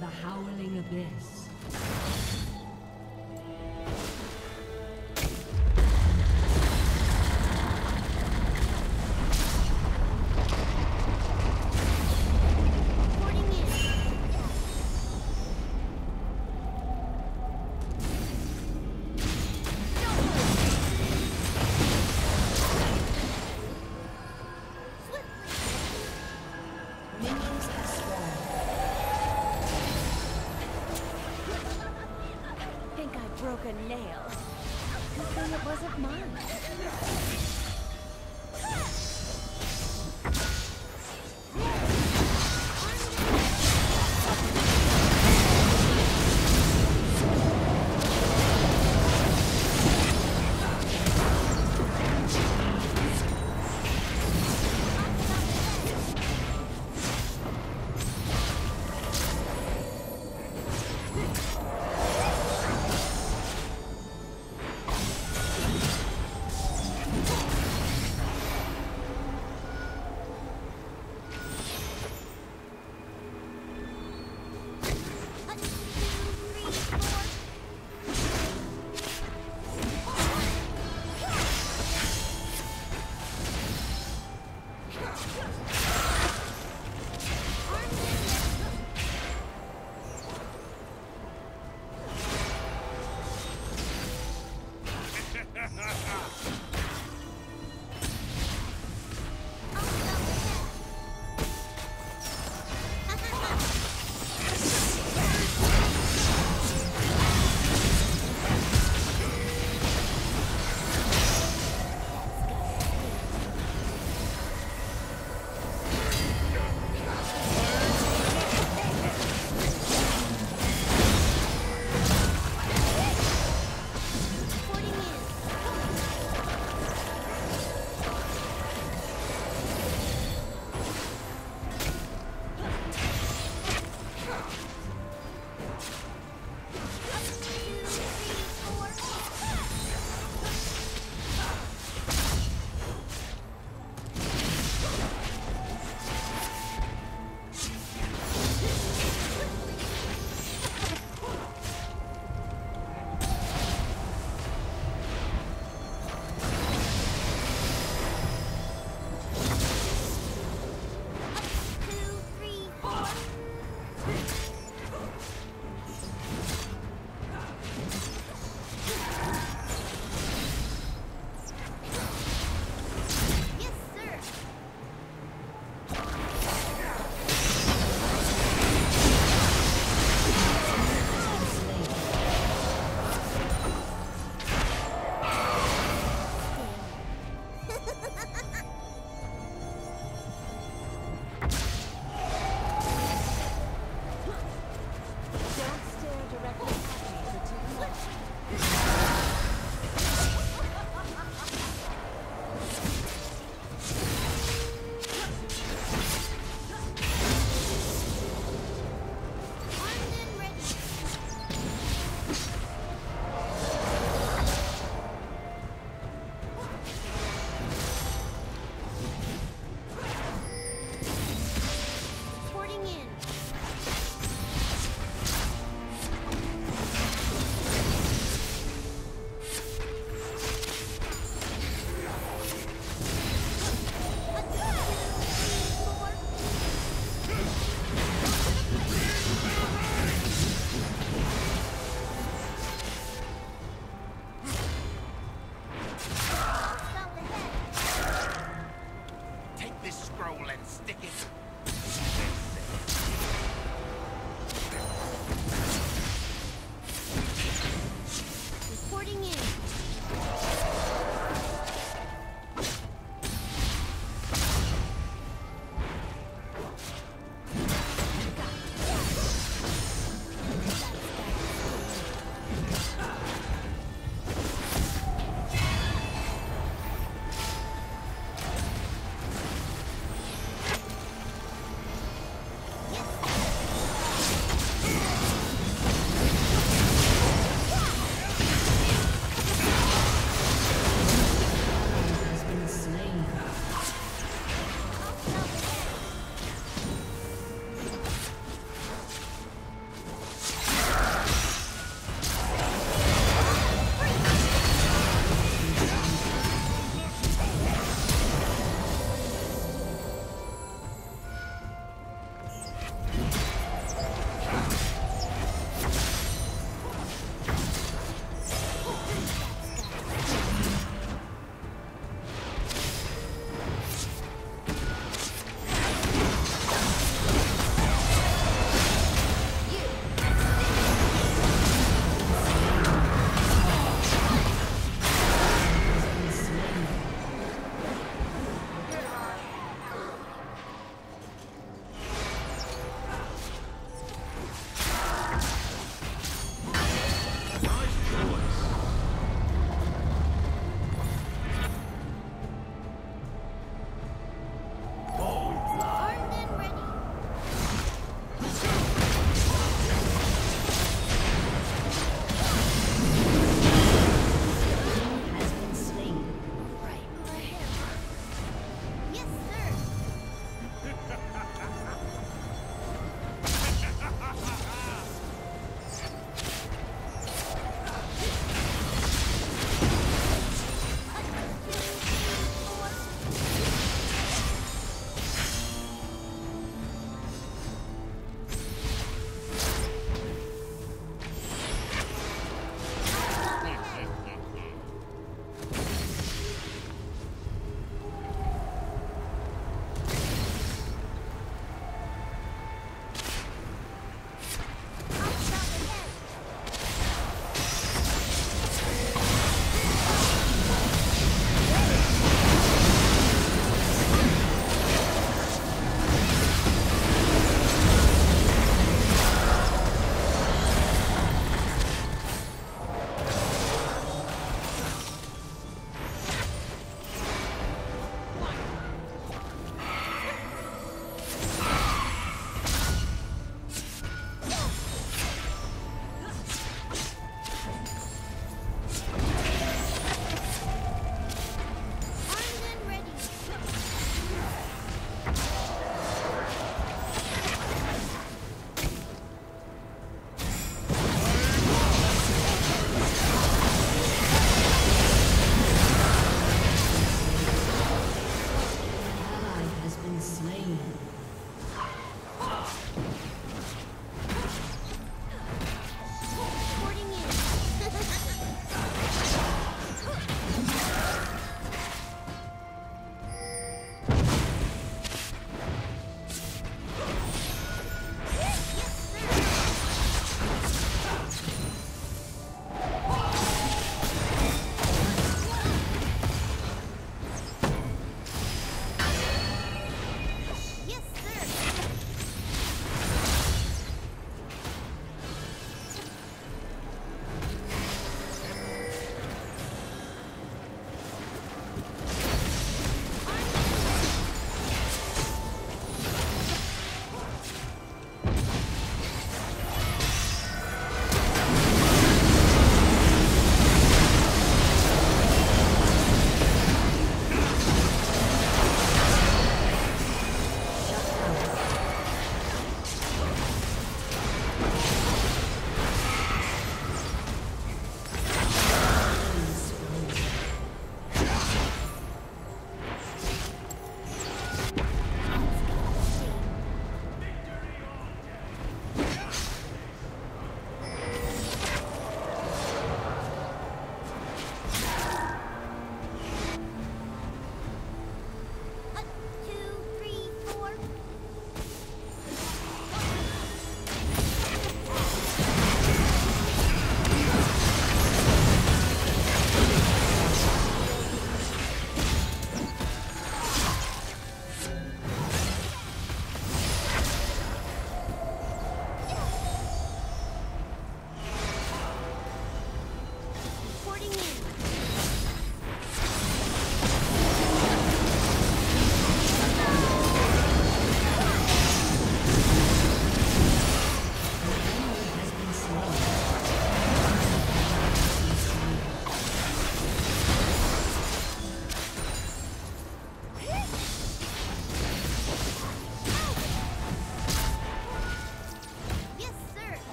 The Howling Abyss. Nail. Good thing it wasn't mine.